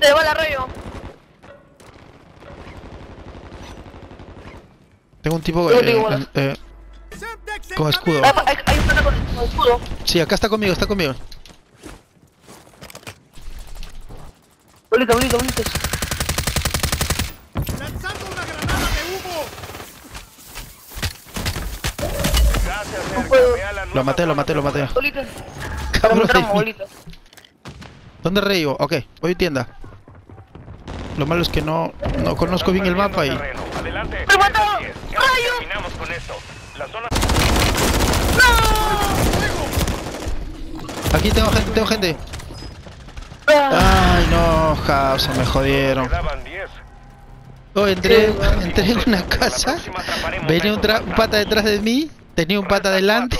Te va el arroyo. Tengo un tipo eh, eh, eh, con escudo. Hay, hay, hay un con con escudo. Sí, acá está conmigo, está conmigo. Bolita, bolita, bolita. ¡Lanzando una granada de humo! Gracias, No puedo. Lo maté, lo maté, lo maté. Bolita. Cabrón. ¿Dónde reigo? Ok, voy a tienda. Lo malo es que no, no conozco bien el mapa y... Adelante. ¡Me mató! 10. Casi ¡Rayo! Terminamos con esto. La zona Aquí tengo gente, tengo gente. Ay, no, House, me jodieron. quedaban 10. Oh, entré, entré en una casa. Venía un, un pata detrás de mí. Tenía un pata delante.